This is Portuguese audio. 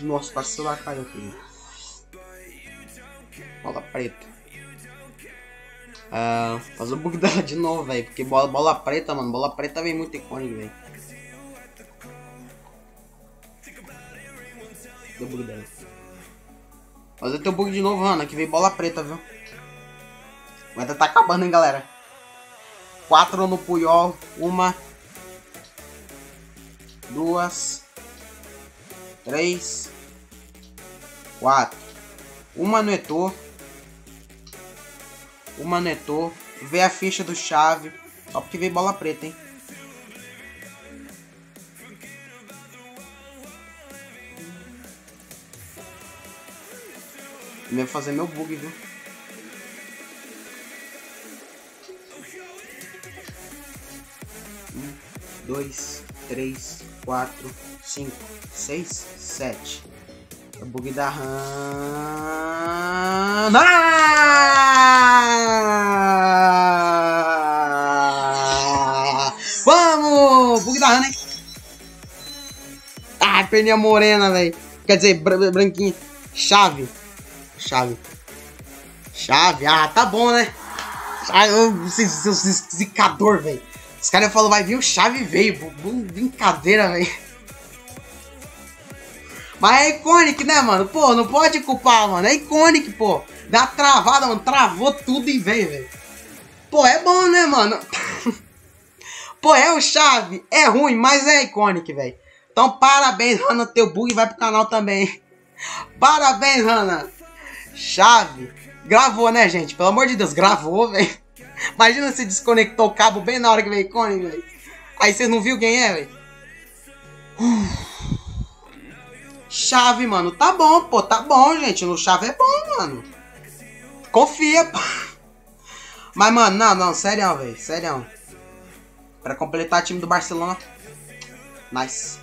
Nossa, quase o celular caiu aqui. Bola preta. Ah, fazer o bug dela de novo, velho. Porque bola, bola preta, mano. Bola preta vem muito icônico, velho. Deu bug dela. Fazer teu bug de novo, Hanna. Que veio bola preta, viu? Vai tá acabando, hein, galera. Quatro no Puyol. Uma. Duas. Três. Quatro. Uma no Etor. Uma no Etor. Vê a ficha do chave. Só porque veio bola preta, hein. Primeiro fazer meu bug, viu? Um, dois, três, quatro, cinco, seis, sete. É o bug da Hana. Ah! Vamos! Bug da Hana, hein? Ah, perninha morena, velho. Quer dizer, br branquinha. Chave. Chave. Chave. Ah, tá bom, né? Vocês, seus zicador, velho. Os caras falam, vai vir o chave veio. Brincadeira, velho. Mas é icônico, né, mano? Pô, não pode culpar, mano. É icônico, pô. Dá travada, mano. Travou tudo e veio, velho. Pô, é bom, né, mano? pô, é o chave. É ruim, mas é icônico, velho. Então, parabéns, Rana. Teu bug vai pro canal também. Parabéns, Rana. Chave. Gravou, né, gente? Pelo amor de Deus, gravou, velho. Imagina se desconectou o cabo bem na hora que veio icônico, velho. Aí vocês não viu quem é, velho? Chave, mano. Tá bom, pô. Tá bom, gente. No chave é bom, mano. Confia, pô. Mas, mano, não, não. Sério, velho. Sério. Pra completar time do Barcelona. Nice.